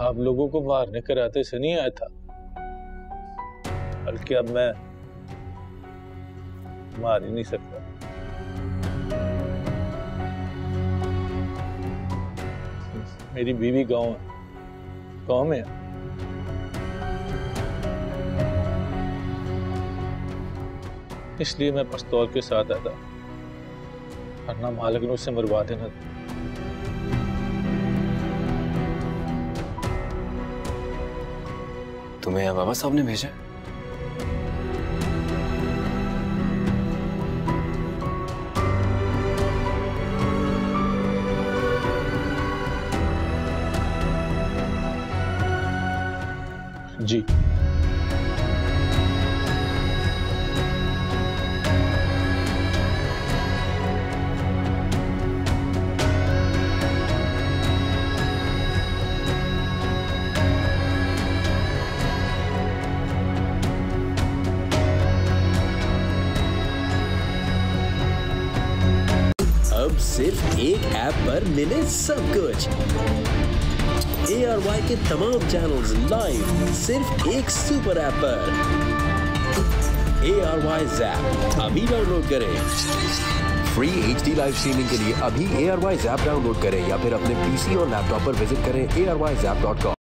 आप लोगों को मारने के इरादे से नहीं आया था। बल्कि अब मैं मार ही नहीं सकता। मेरी बीवी गाँव है। गाँव में है। इसलिए मैं पिस्तौल के साथ आता। वरना मालिक ने उसे मरवा देना था। तुम्हें यहाँ बाबा साहब ने भेजा जी। अब सिर्फ़ एक ऐप पर मिले सब कुछ। ए आर वाई के तमाम चैनल्स लाइव सिर्फ़ एक सुपर ऐप पर। ए आर वाई ऐप अभी डाउनलोड करें। Free H D live streaming के लिए अभी A R Y app download करें या फिर अपने पीसी और लैपटॉप पर विज़िट करें A R Y app dot com